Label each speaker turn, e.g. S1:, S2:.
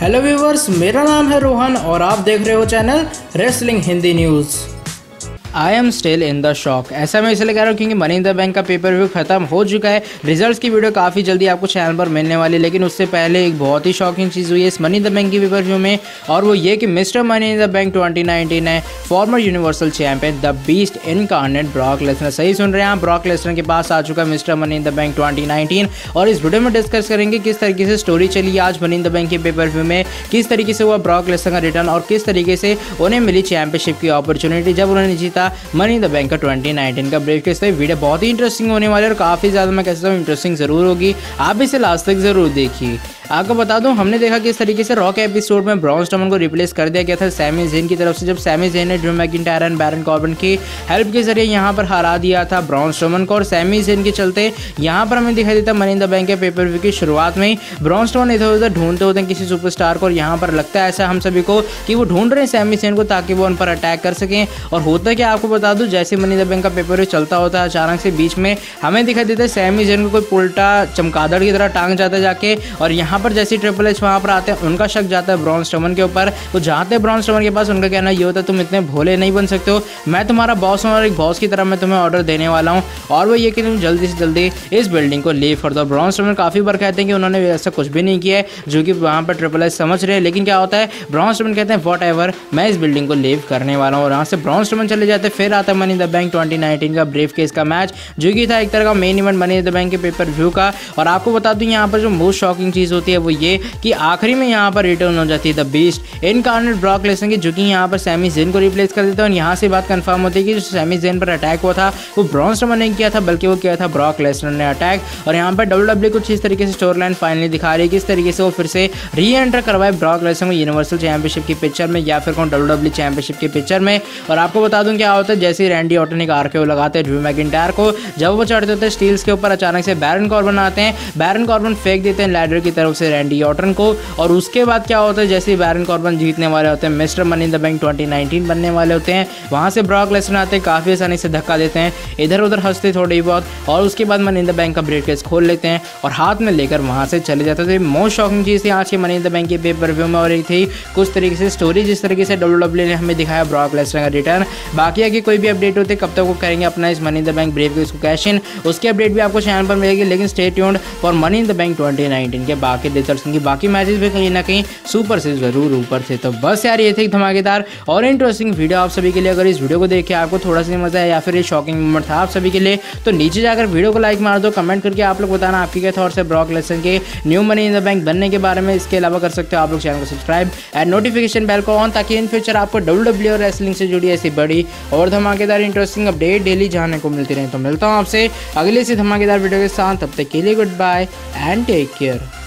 S1: Hello viewers मेरा नाम है रोहन और आप देख रहे हो channel wrestling Hindi news I am still in the shock ऐसा मैं इसलिए कह रहा हूँ क्योंकि मनी इन द बैंक का पेपर व्यू खत्म हो चुका है। रिजल्ट्स की वीडियो काफ़ी जल्दी आपको चैनल पर मिलने वाली है, लेकिन उससे पहले एक बहुत ही शॉकिंग चीज़ हुई है इस मनी इन द बैंक की पेपर व्यू में, और वो ये कि mister money in the bank 2019 है former universal champion the beast incarnate Brock Lesnar सही सुन रहे हैं आप ब्रॉक लेसनर के पास आ चुका है mister money in the bank twenty और इस वीडियो में डिस्कस करेंगे किस तरीके से स्टोरी चली आज मनी इन द बैंक के पेपर व्यू में, किस तरीके से हुआ ब्रॉक लेसनर का रिटर्न और किस तरीके से उन्हें मिली चैंपियनशिप की अपॉर्चुनिटी जब उन्होंने जीता money in the bank twenty का 2019 का ब्रेक टेस्ट है वीडियो बहुत ही इंटरेस्टिंग होने वाले और काफ़ी ज़्यादा मैं कह सकता हूँ इंटरेस्टिंग ज़रूर होगी। आप इसे लास्ट तक ज़रूर देखिए। आपको बता दूँ, हमने देखा किस तरीके से रॉक एपिसोड में ब्रॉन्स टमन को रिप्लेस कर दिया गया था सैमी जेन की तरफ़ से। जब सैमी जेन ने Drew McIntyre and Baron Corbin की हेल्प के ज़रिए यहाँ पर हरा दिया था ब्रॉन्स टमन को, और सैमी जेन के चलते यहाँ पर हमें दिखाई देता मनी द बैंक के पेपर व्यू की शुरुआत में ही। ब्रॉन्स टमन इधर उधर ढूंढते होते हैं किसी सुपरस्टार को, और यहाँ पर लगता है ऐसा हम सभी को कि वो ढूंढ रहे हैं सैमी सेन को ताकि वो उन पर अटैक कर सकें। और होता क्या आपको बता दूँ, जैसे मनी द बैंक का पेपर व्यू चलता होता है अचानक से बीच में, हमें दिखाई देता है सैमी जेन को कोई उल्टा चमकादड़ की तरह टांग जाता जाके, और यहाँ पर जैसे ट्रिपल एच वहाँ पर आते हैं, उनका शक जाता है ब्रॉन्स टमन के ऊपर। वो जाते हैं ब्रॉन्स टमन के पास, उनका कहना, ये होता है तुम इतने भोले नहीं बन सकते हो। मैं तुम्हारा बॉस हूँ और एक बॉस की तरह मैं तुम्हें ऑर्डर देने वाला हूँ। और वो ये कि तुम जल्दी से जल्दी इस बिल्डिंग को लीव कर दो। ब्रॉन्स टमन काफ़ी बार कहते हैं कि उन्होंने ऐसा कुछ भी नहीं किया है, जो कि वहाँ पर ट्रिपल एच समझ रहे हैं। लेकिन क्या होता है ब्रॉन्स टमन कहते हैं वॉट एवर मैं इस बिल्डिंग को लीव करने वाला हूँ। और यहाँ से ब्रॉन्स टमन चले जाते फिर आता है मनी द बैंक ट्वेंटी का ब्रीफ केस का मैच जो कि था एक तरह का main event money the bank के पेपर व्यू का। और आपको बता दूँ, यहाँ पर जो मोस्ट शॉकिंग चीज़ होती है वो ये कि आखिरी में यहाँ पर रिटर्न हो जाती है the beast incarnate Brock Lesnar की जो कि यहाँ पर सैमी जेन को रिप्लेस कर देता है और यहाँ से बात कंफर्म होती है कि जो सैमी जेन पर अटैक हुआ था, वो ब्रॉन्स ने किया था, बल्कि वो किया था ब्रॉक लेसनर ने अटैक और यहाँ पर डब्ल्यू डब्ल्यू कुछ इस तरीके से स्टोर लाइन फाइनली दिखा रही है किस तरीके से वो फिर से री एंटर करवाए ब्रॉक लेसन को यूनिवर्सल चैंपियनशिप की पिक्चर में या फिर कौन डब्ल्यू डब्ल्यू चैंपियनशिप की पिक्चर में। और आपको बता दूँ क्या होता है, जैसे रैंडी ऑटन एक आर के लगाते हैं ड्रू मैकिटायर को, जब वो चढ़ते होते हैं स्टील्स के ऊपर, अचानक से बैरन कॉर्बन आते हैं। बैरन कॉर्बन फेंक देते हैं लैडर की तरफ़ से रैंडी ऑटन को। और उसके बाद क्या होता है, जैसे बैरन कॉर्बन जीतने वाले होते हैं, mister money in the bank 2019 बनने वाले होते हैं, वहाँ से ब्रॉक लेसन आते हैं, काफ़ी आसानी से धक्का देते हैं इधर उधर हँसते थोड़ी बहुत, और उसके बाद मनी इन द बैंक का ब्रेड केस खोल लेते हैं, और हाथ में लेकर वहाँ से चले जाते थे मोस्ट शॉकिंग चीज़ थी, आज के मनी इन द बैंक के पेपर व्यू में, और एक थी कुछ तरीके से स्टोरी जिस तरीके से डब्ल्यू डब्ल्यू ने हमें दिखाया ब्रॉक लेसन का रिटर्न बाकी आगे कोई भी अपडेट होते कब तक वो करेंगे अपना इस money in the bank briefcase को कैश इन उसकी अपडेट भी आपको चैनल पर मिलेगी, लेकिन stay tuned for money in the bank twenty के बाकी रिजल्ट्स की बाकी मैचेस भी कहीं ना कहीं सुपर से ज़रूर ऊपर थे। तो बस यार ये थे धमाकेदार और इंटरेस्टिंग वीडियो आप सभी के लिए। अगर इस वीडियो को देख के आपको थोड़ा सा मज़ा है या फिर ये शॉकिंग मोमेंट था आप सभी के लिए तो नीचे जाकर वीडियो को लाइक मार दो कमेंट करके आप लोग बताना आपकी क्या थॉट्स है ब्रॉक लेसन के new money in the bank बनने के बारे में। इसके अलावा कर सकते हो आप लोग चैनल को सब्सक्राइब एंड नोटिफिकेशन बेल को ऑन ताकि इन फ्यूचर आपको डब्ल्यू डब्ल्यू और रेसलिंग से जुड़ी ऐसी बड़ी और धमाकेदार इंटरेस्टिंग अपडेट डेली जानने को मिलती रहे। तो मिलता हूँ आपसे अगले से धमाकेदार वीडियो के साथ। तब तक के लिए good bye and take care